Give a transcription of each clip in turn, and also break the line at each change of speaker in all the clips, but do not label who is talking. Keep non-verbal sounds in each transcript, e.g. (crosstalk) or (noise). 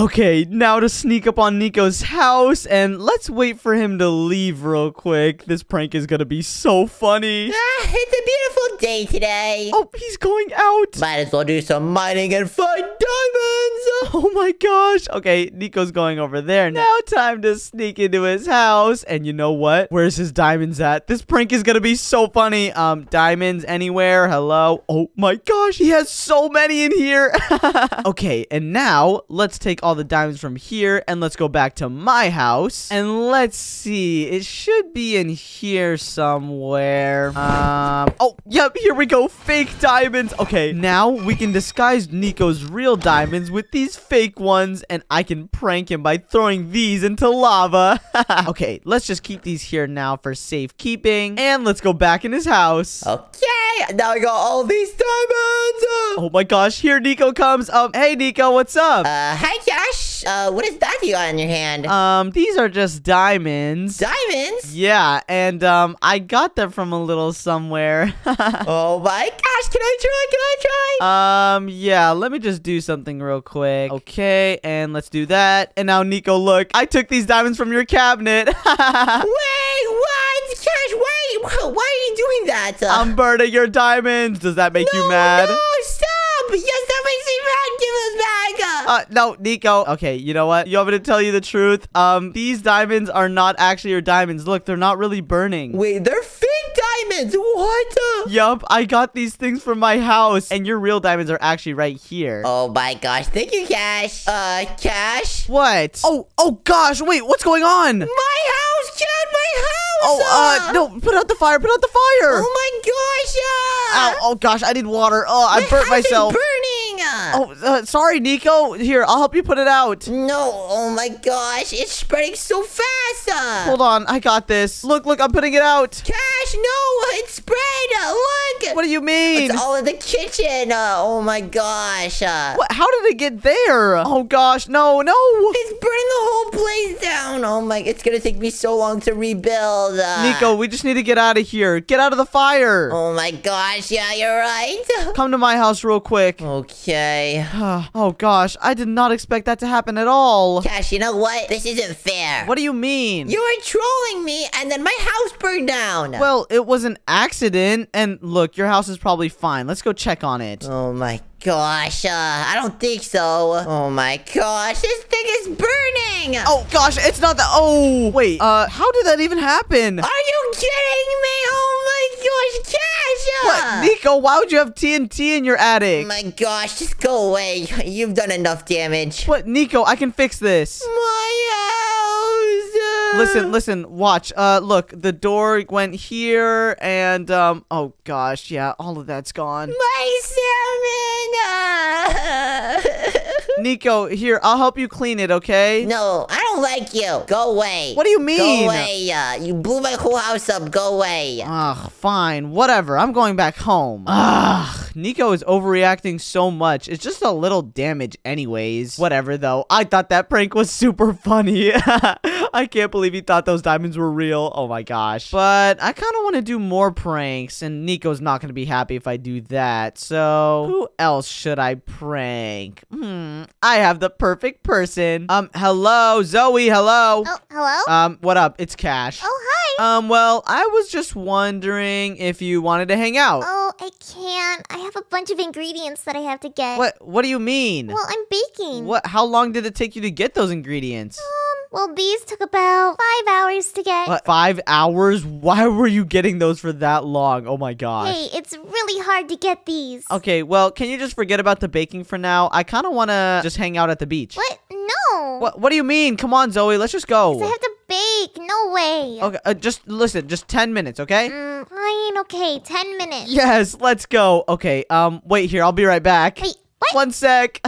Okay, now to sneak up on Nico's house, and let's wait for him to leave real quick. This prank is gonna be so funny.
Ah, it's a beautiful day today.
Oh, he's going out.
Might as well do some mining and find diamonds.
Oh my gosh. Okay, Nico's going over there. Now time to sneak into his house. And you know what? Where's his diamonds at? This prank is gonna be so funny. Um, diamonds anywhere? Hello? Oh my gosh, he has so many in here. (laughs) okay, and now let's take all the diamonds from here and let's go back to my house. And let's see. It should be in here somewhere. Um, oh, yep, here we go. Fake diamonds. Okay, now we can disguise Nico's real diamonds with these fake ones and I can prank him by throwing these into lava. (laughs) okay, let's just keep these here now for safekeeping and let's go back in his house.
Okay, now I got all these diamonds.
Oh my gosh, here Nico comes. Um, hey Nico, what's up?
Uh, hi Josh. Uh, what is that you got in your hand?
Um, these are just diamonds.
diamonds?
Yeah, and um, I got them from a little somewhere. (laughs)
Oh my gosh, can I try? Can I try?
um, yeah, let me just do something real quick. Okay, and let's do that. And now, Nico, look, I took these diamonds from your cabinet. (laughs)
Wait, what? Cash, wait, why are you doing that? Uh,
I'm burning your diamonds. Does that make you
no,
mad?
No, stop! Yes, that makes me mad. Give us back. Uh,
Uh, no, Nico. Okay, you know what? You want me to tell you the truth? Um, these diamonds are not actually your diamonds. Look, they're not really burning.
wait, they're fake diamonds. What? Uh,
Yup, I got these things from my house, and your real diamonds are actually right here.
Oh my gosh, thank you, Cash. Uh, Cash?
What? Oh, oh gosh, wait, what's going on?
My house, Cash, my house!
Oh, uh, no, put out the fire, put out the fire!
Oh my gosh! Uh,
Ow, oh gosh, I need water. Oh, I burnt myself.
burning!
Oh, uh, sorry, Nico. Here, I'll help you put it out.
No, oh my gosh, it's spreading so fast! Uh,
Hold on, I got this. Look, look, I'm putting it out.
Cash, no, it's spread! Uh, look!
What do you mean?
It's all in the kitchen! Uh, oh my gosh! Uh,
What? How did it get there? Oh gosh, no, no.
It's burning the whole place down! Oh my, it's gonna take me so long to rebuild! Uh,
Nico, we just need to get out of here. Get out of the fire.
Oh my gosh, yeah, you're right! (laughs)
Come to my house real quick.
Okay. (sighs)
oh gosh, I did not expect that to happen at all.
Cash, you know what? This isn't fair.
What do you mean?
You were trolling me, and then my house burned down.
Well, it was an accident, and look, your house is probably fine. Let's go check on it.
oh my gosh, uh, I don't think so. Oh my gosh, this thing is burning.
Oh gosh, it's not the- Oh wait, uh, how did that even happen?
Are you kidding me? Oh my gosh, Cash!
Nico? Why would you have TNT in your attic?
Oh my gosh, just go away. (laughs) You've done enough damage.
What, Nico? I can fix this.
My house.
Listen, listen, watch. Uh, look, the door went here, and um, oh gosh, yeah, all of that's gone.
My salmon. (laughs)
Nico, here, I'll help you clean it, okay?
no, I don't like you. Go away.
What do you mean?
Go away. Uh, you blew my whole house up. Go away.
Ugh, fine, whatever. I'm going back home. Ugh, Nico is overreacting so much. It's just a little damage, anyways. Whatever, though. I thought that prank was super funny. (laughs) I can't believe he thought those diamonds were real. Oh my gosh. But I kind of want to do more pranks, and Nico's not going to be happy if I do that. So, who else should I prank? Hmm, I have the perfect person. Um, hello, Zoe, hello.
Oh, hello?
Um, what up? It's Cash.
oh, hi.
Um, well, I was just wondering if you wanted to hang out.
Oh, I can't. I have a bunch of ingredients that I have to get.
What what do you mean?
Well, I'm baking.
What how long did it take you to get those ingredients?
Um, well, these took about five hours to get.
What, 5 hours? Why were you getting those for that long? Oh my gosh.
Hey, it's really hard to get these.
Okay, well, can you just forget about the baking for now? I kind of want to just hang out at the beach.
What? No.
What what do you mean? Come on, Zoe, let's just
'Cause I
go.
have to bake. No way.
Okay, uh, just listen, just 10 minutes, okay?
Mm, fine. Okay. Ten minutes.
Yes, let's go. Okay, um wait here, I'll be right back.
Wait. What?
One sec.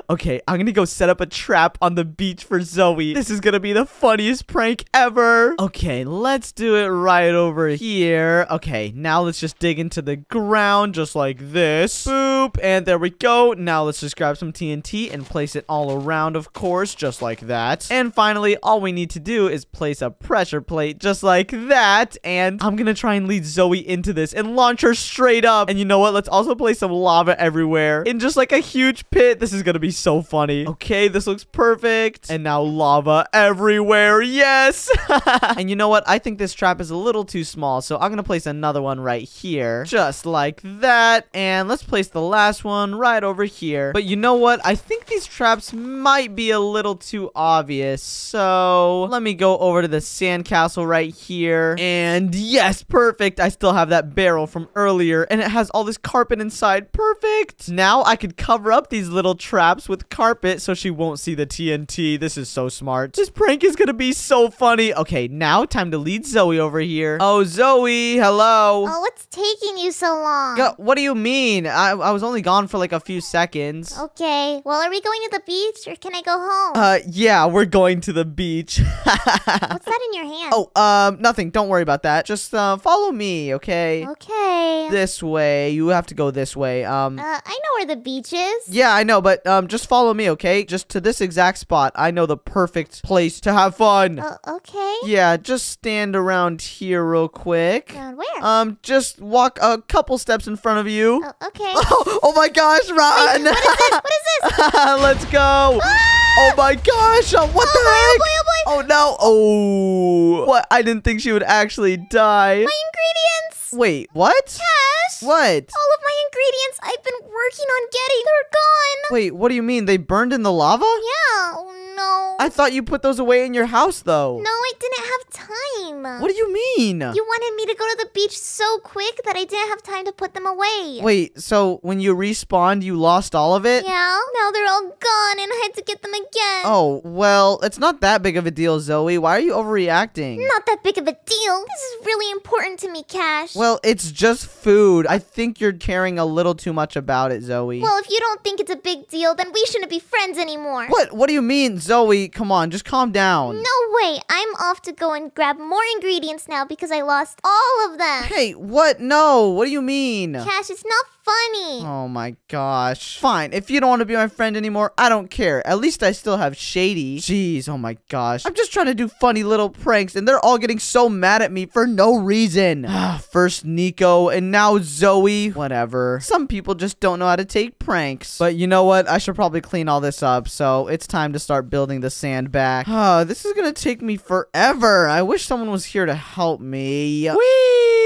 (laughs) okay, I'm gonna go set up a trap on the beach for Zoe. This is gonna be the funniest prank ever. Okay, let's do it right over here. Okay, now let's just dig into the ground just like this. Boop, and there we go. Now let's just grab some TNT and place it all around, of course, just like that. And finally, all we need to do is place a pressure plate just like that. And I'm gonna try and lead Zoe into this and launch her straight up. And you know what? Let's also place some lava everywhere. In just like a huge pit. This is gonna be so funny. Okay, this looks perfect. And now lava everywhere. Yes. (laughs) and you know what? I think this trap is a little too small, so I'm gonna place another one right here. Just like that. And let's place the last one right over here. But you know what? I think these traps might be a little too obvious. So let me go over to the sandcastle right here. And yes, perfect. I still have that barrel from earlier, and it has all this carpet inside. Perfect. Now I could cover up these little traps with carpet so she won't see the TNT. This is so smart. This prank is gonna be so funny. Okay, now time to lead Zoe over here. Oh, Zoe, hello.
Oh, what's taking you so long?
Go- what do you mean? I, I was only gone for like a few seconds.
Okay, well, are we going to the beach or can I go home?
Uh, yeah, we're going to the beach. (laughs)
What's that in your hand?
oh, um, nothing. Don't worry about that. Just, uh, follow me, okay?
Okay.
This way. You have to go this way. Um,
uh, I know where the beach is.
yeah, I know, but, um, just follow me, okay? Just to this exact spot. I know the perfect place to have fun.
Uh, okay.
yeah, just stand around here real quick.
Around where?
Um, just walk a couple steps in front of you.
oh, okay. (laughs)
Oh, oh my gosh, run!
what is this? What is this? (laughs)
Let's go! Oh my gosh! uh, what
Oh
the
boy,
heck?
oh boy, oh boy.
Oh no! Oh, what? I didn't think she would actually die.
My ingredients.
Wait, what?
Cash.
What?
All of my ingredients I've been working on getting, they're gone.
Wait, what do you mean? They burned in the lava?
Yeah. Oh no.
I thought you put those away in your house, though.
no, I didn't have time.
What do you mean?
You wanted me to go to the beach so quick that I didn't have time to put them away.
Wait, so when you respawned, you lost all of it?
Yeah, now they're all gone and I had to get them again.
Oh, well, it's not that big of a deal, Zoe. Why are you overreacting?
Not that big of a deal. This is really important to me, Cash.
Well, it's just food. I think you're caring a little too much about it, Zoe.
Well, if you don't think it's a big deal, then we shouldn't be friends anymore.
What? What do you mean, Zoe? Come on, just calm down.
No way. I'm off to go and grab more ingredients now because I lost all of them.
Hey, what? No. What do you mean?
Cash, it's not funny.
Oh my gosh. Fine. If you don't want to be my friend anymore, I don't care. At least I still have Shady. Jeez, oh my gosh. I'm just trying to do funny little pranks and they're all getting so mad at me for no reason. (sighs) First Nico and now Zoe. Whatever. Some people just don't know how to take pranks. But you know what? I should probably clean all this up. So it's time to start building the sand back. Oh, (sighs) this is gonna take me forever. I wish someone was here to help me.
Whee!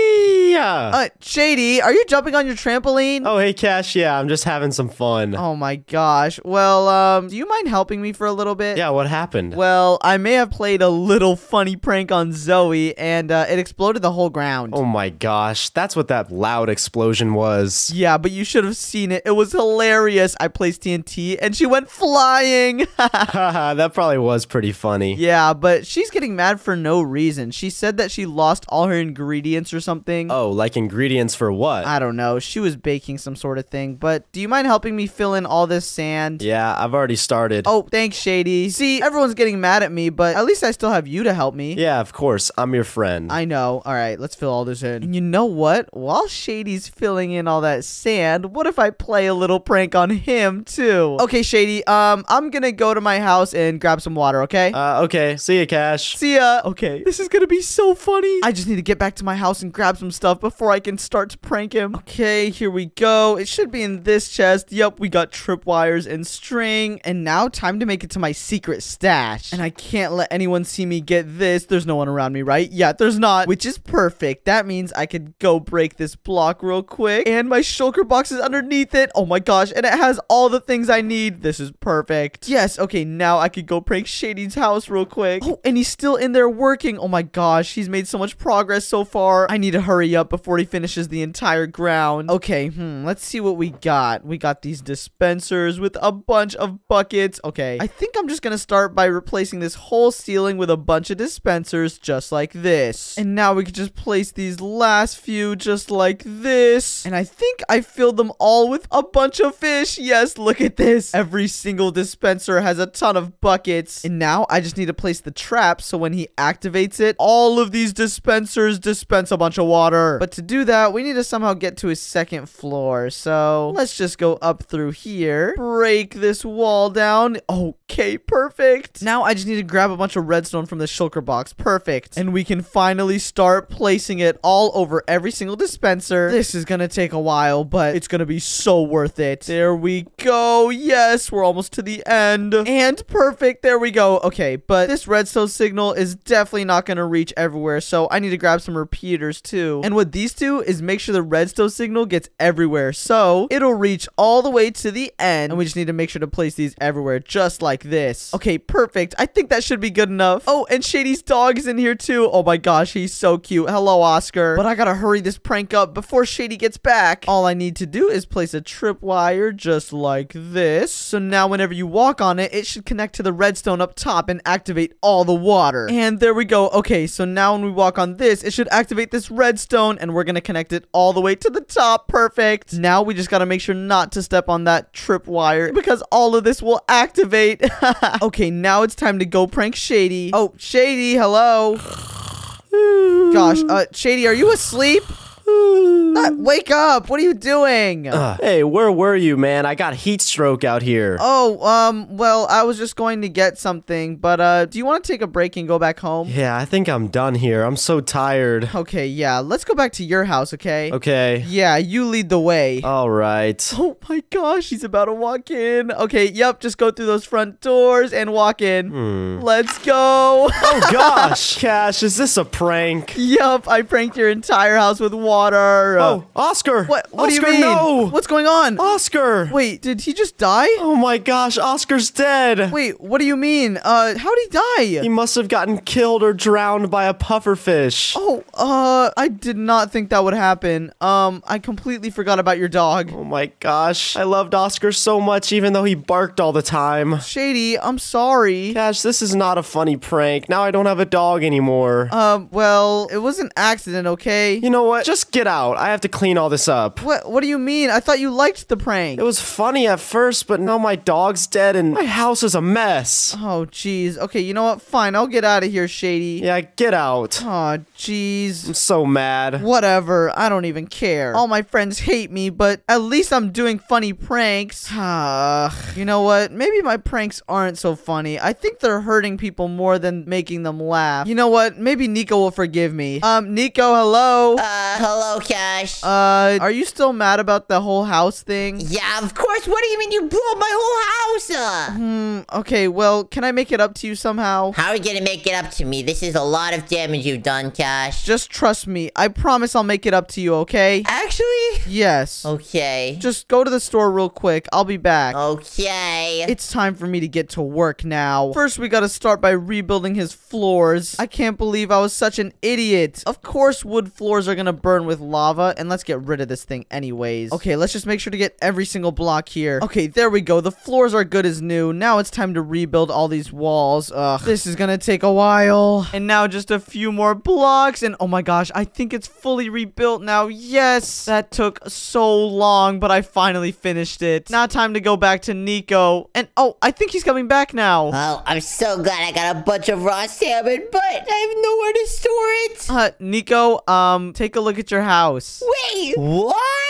Yeah.
Uh, Shady, are you jumping on your trampoline?
oh, hey, Cash. Yeah, I'm just having some fun.
Oh my gosh. Well, um, do you mind helping me for a little bit?
Yeah, what happened?
Well, I may have played a little funny prank on Zoe, and uh, it exploded the whole ground.
oh my gosh, that's what that loud explosion was.
Yeah, but you should have seen it. It was hilarious. I placed TNT, and she went flying. (laughs) (laughs)
That probably was pretty funny.
yeah, but she's getting mad for no reason. She said that she lost all her ingredients or something.
Oh, like ingredients for what?
I don't know. She was baking some sort of thing. But do you mind helping me fill in all this sand?
yeah, I've already started.
Oh, thanks, Shady. See, everyone's getting mad at me, but at least I still have you to help me.
Yeah, of course. I'm your friend.
I know. All right, let's fill all this in. And you know what? While Shady's filling in all that sand, what if I play a little prank on him too? Okay, Shady. Um, I'm gonna go to my house and grab some water. Okay.
uh, okay. See ya, Cash.
See ya. Okay, this is gonna be so funny. I just need to get back to my house and grab some stuff before I can start to prank him. Okay, here we go. It should be in this chest. Yep, we got tripwires and string. And now time to make it to my secret stash. And I can't let anyone see me get this. There's no one around me, right? Yeah, there's not, which is perfect. That means I could go break this block real quick. And my shulker box is underneath it. Oh my gosh, and it has all the things I need. This is perfect. Yes, okay, now I could go prank Shady's house real quick. Oh, and he's still in there working. Oh my gosh, he's made so much progress so far. I need to hurry up before he finishes the entire ground. Okay, hmm, let's see what we got. We got these dispensers with a bunch of buckets. Okay, I think I'm just gonna start by replacing this whole ceiling with a bunch of dispensers just like this. And now we can just place these last few just like this. And I think I filled them all with a bunch of fish. Yes, look at this. Every single dispenser has a ton of buckets. And now I just need to place the trap so when he activates it, all of these dispensers dispense a bunch of water. Floor. But to do that, we need to somehow get to his second floor. So let's just go up through here, break this wall down. Okay, perfect. Now I just need to grab a bunch of redstone from the shulker box. Perfect. And we can finally start placing it all over every single dispenser. This is gonna take a while, but it's gonna be so worth it. There we go. Yes, we're almost to the end. And perfect. There we go. Okay, but this redstone signal is definitely not gonna reach everywhere, so I need to grab some repeaters too. And what these do is make sure the redstone signal gets everywhere, so it'll reach all the way to the end. And we just need to make sure to place these everywhere, just like this. Okay, perfect. I think that should be good enough. Oh, and Shady's dog is in here too. Oh my gosh, he's so cute. Hello, Oscar. But I gotta hurry this prank up before Shady gets back. All I need to do is place a tripwire just like this. So now whenever you walk on it, it should connect to the redstone up top and activate all the water. And there we go. Okay, so now when we walk on this, it should activate this redstone and we're gonna connect it all the way to the top. Perfect. Now we just gotta make sure not to step on that trip wire because all of this will activate. (laughs) okay, now it's time to go prank Shady. Oh, Shady, hello. (sighs) Gosh, uh, Shady, are you asleep? Uh, wake up! What are you doing?
Ugh. hey, where were you, man? I got heat stroke out here.
Oh, um, well, I was just going to get something, but, uh, do you want to take a break and go back home?
Yeah, I think I'm done here. I'm so tired.
Okay, yeah, let's go back to your house, okay?
Okay.
Yeah, you lead the way.
All right.
Oh my gosh, he's about to walk in. Okay, yep, just go through those front doors and walk in.
Hmm.
Let's go.
Oh gosh, (laughs) Cash, is this a prank?
Yup, I pranked your entire house with water.
Oh, Oscar.
what? What
Oscar,
do you mean?
No.
What's going on?
Oscar.
Wait, did he just die?
Oh my gosh, Oscar's dead.
Wait, what do you mean? Uh, how'd he die?
He must have gotten killed or drowned by a pufferfish.
Oh, uh, I did not think that would happen. Um, I completely forgot about your dog.
Oh my gosh, I loved Oscar so much even though he barked all the time.
Shady, I'm sorry.
Cash, this is not a funny prank. Now I don't have a dog anymore.
Um, well, it was an accident, okay?
you know what? Just get out. I have to clean all this up.
What, what do you mean? I thought you liked the prank.
It was funny at first, but now my dog's dead and my house is a mess.
Oh, jeez. Okay, you know what? Fine, I'll get out of here, Shady.
Yeah, get out.
Oh, jeez.
I'm so mad.
Whatever, I don't even care. All my friends hate me, but at least I'm doing funny pranks. (sighs) you know what? Maybe my pranks aren't so funny. I think they're hurting people more than making them laugh. You know what? Maybe Nico will forgive me. Um, Nico, hello?
Uh, hello, Cash.
Uh, are you still mad about the whole house thing?
yeah, of course. What do you mean you blew up my whole house? Uh,
Hmm, okay, well, can I make it up to you somehow?
how are you gonna make it up to me? This is a lot of damage you've done, Cash.
Just trust me. I promise I'll make it up to you, okay?
Actually?
Yes.
Okay.
Just go to the store real quick. I'll be back.
Okay.
It's time for me to get to work now. First, we gotta start by rebuilding his floors. I can't believe I was such an idiot. Of course, wood floors are gonna burn with lava, and let's get rid of this thing anyways. Okay, let's just make sure to get every single block here. Okay, there we go. The floors are good as new. Now it's time to rebuild all these walls. Ugh, this is gonna take a while. And now just a few more blocks, and oh my gosh, I think it's fully rebuilt now. Yes! That took so long, but I finally finished it. Now time to go back to Nico. And oh, I think he's coming back now.
Oh, I'm so glad I got a bunch of raw salmon, but I have nowhere to store it.
Uh, Nico, um, take a look at your house.
Wait, what?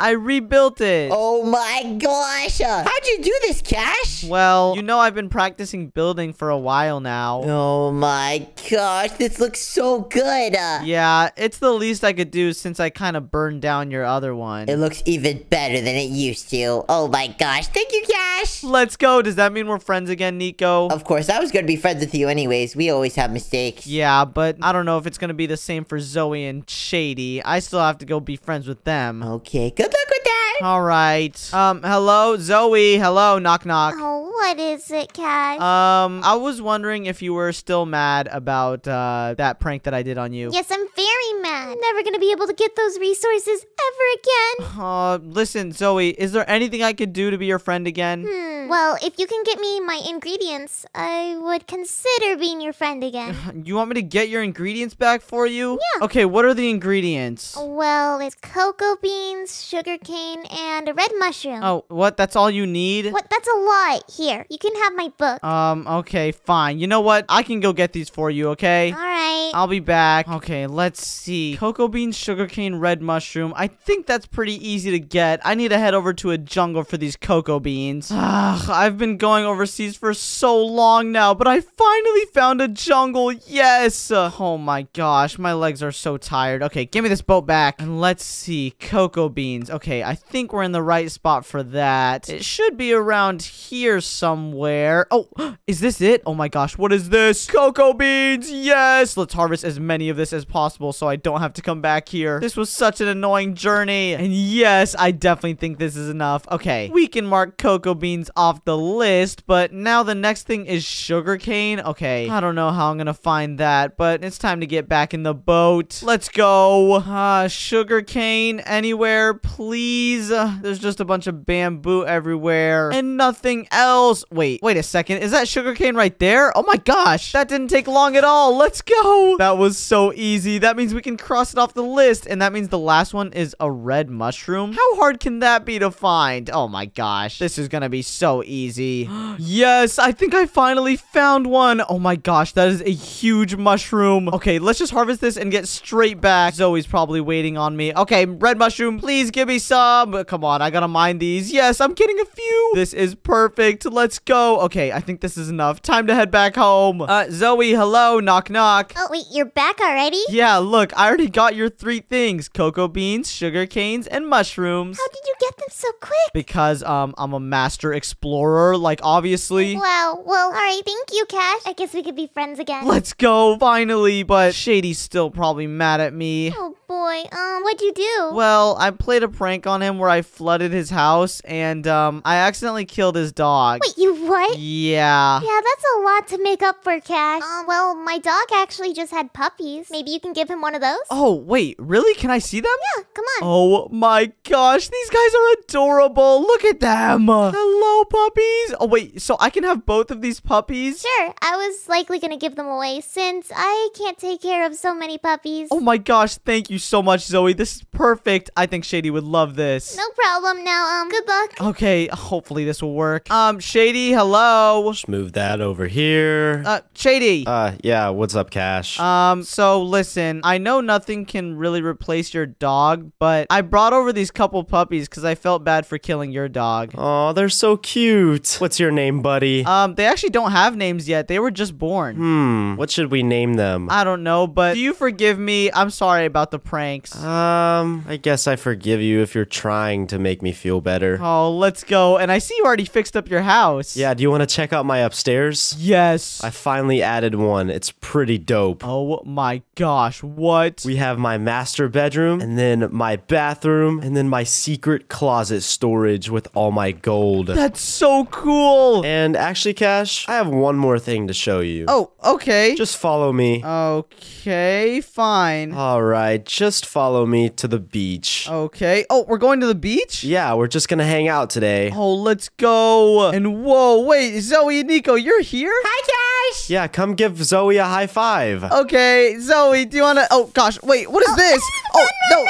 I rebuilt it.
Oh my gosh. Uh, how'd you do this, Cash?
Well, you know I've been practicing building for a while now.
Oh my gosh, this looks so good. Uh,
Yeah, it's the least I could do since I kind of burned down your other one.
It looks even better than it used to. Oh my gosh, thank you, Cash.
Let's go. Does that mean we're friends again, Nico?
Of course, I was gonna be friends with you anyways. We always have mistakes.
Yeah, but I don't know if it's gonna be the same for Zoe and Shady. I still have to go be friends with them.
Okay, good luck with that.
All right. Um, hello, Zoe. Hello, knock knock.
Oh, what is it, Cash?
Um, I was wondering if you were still mad about uh that prank that I did on you.
yes, I'm very mad. I'm Never gonna be able to get those resources ever again. (sighs)
Uh, listen, Zoe, is there anything I could do to be your friend again?
Hmm. Well, if you can get me my ingredients, I would consider being your friend again. (sighs)
You want me to get your ingredients back for you?
Yeah.
Okay, what are the ingredients?
well, it's cocoa beans, sugar cane, and a red mushroom.
Oh, what? That's all you need?
What? That's a lot. Here, you can have my book.
Um, okay, fine. You know what? I can go get these for you, okay?
All right.
I'll be back. Okay, let's see. Cocoa bean, sugarcane, red mushroom. I think that's pretty easy to get. I need to head over to a jungle for these cocoa beans. (sighs) Ugh, I've been going overseas for so long now, but I finally found a jungle. Yes. Oh my gosh, my legs are so tired. Okay, give me this boat back. And let's see. Cocoa beans. Okay, I think we're in the right spot for that. It should be around here somewhere. Oh, (gasps) is this it? Oh my gosh, what is this? Cocoa beans. Yes. Let's harvest as many of this as possible so I don't have to come back here. This was such an annoying journey. And yes, I definitely think this is enough. Okay, we can mark cocoa beans off the list, but now the next thing is sugarcane. Okay, I don't know how I'm gonna find that, but it's time to get back in the boat. Let's go. Uh, sugarcane anywhere, please. Uh, there's just a bunch of bamboo everywhere and nothing else. Wait, wait a second. Is that sugarcane right there? Oh my gosh, that didn't take long at all. Let's go. That was so easy. That means we can cross it off the list, and that means the last one is a red mushroom. How hard can that be to find? Oh my gosh, this is gonna be so easy. (gasps) yes, I think I finally found one. Oh my gosh, that is a huge mushroom. Okay, let's just harvest this and get straight back. Zoe's probably waiting on me. Okay, red mushroom, please give me some. Come on, I gotta mine these. Yes, I'm getting a few. This is perfect. Let's go. Okay, I think this is enough. Time to head back home. Uh, Zoe, hello. Knock, knock.
Oh, wait, you're back already?
Yeah, look, I already got your three things. Cocoa beans, sugar canes, and mushrooms.
How did you get them so quick?
Because, um, I'm a master explorer, like, obviously.
Wow, well, all right, thank you, Cash. I guess we could be friends again.
Let's go, finally. But Shady's still probably mad at me.
Oh, boy. Um, what'd you do?
Well, I played a prank on him where I flooded his house and um I accidentally killed his dog.
Wait, you what?
Yeah.
Yeah, that's a lot to make up for, Cash. Uh, well, my dog actually just had puppies. Maybe you can give him one of those?
Oh, wait, really? Can I see them?
Yeah, come on.
Oh my gosh, these guys are adorable. Look at them. Hello, puppies. Oh, wait, so I can have both of these puppies?
Sure, I was likely gonna give them away since I can't take care of so many puppies.
Oh my gosh, thank you so much, Zoe. This is perfect. I think Shady would love this.
No problem. Now, um, good luck.
Okay, hopefully this will work. Um, Shady, hello.
Just move that over here.
Uh, Shady.
Uh, yeah, what's up, Cash?
Um, so listen, I know nothing can really replace your dog, but I brought over these couple puppies because I felt bad for killing your dog.
Oh, they're so cute. What's your name, buddy?
Um, they actually don't have names yet. They were just born.
Hmm, what should we name them?
I don't know, but do you forgive me? I'm sorry about the pranks.
Um, I guess I forgive you if you're trying to make me feel better.
Oh, let's go. And I see you already fixed up your house.
Yeah, do you want to check out my upstairs?
Yes.
I finally added one. It's pretty dope.
oh my gosh, what?
We have my master bedroom, and then my bathroom, and then my secret closet storage with all my gold.
That's so cool.
And actually, Cash, I have one more thing to show you.
Oh, okay.
Just follow me.
Okay, fine.
All right, just follow me to the beach.
Okay. Oh, we're going to the beach?
Yeah, we're just gonna hang out today.
Oh, let's go. And whoa, wait, Zoe and Nico, you're here?
Hi, Cash.
Yeah, come give Zoe a high five.
Okay, Zoe, do you want to? Oh gosh, wait, what is oh, this? Oh no,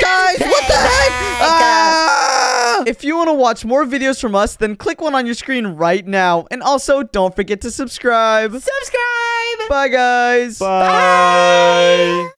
guys, what the heck? Ah! If you want to watch more videos from us, then click one on your screen right now, and also don't forget to subscribe.
Subscribe.
Bye, guys.
Bye.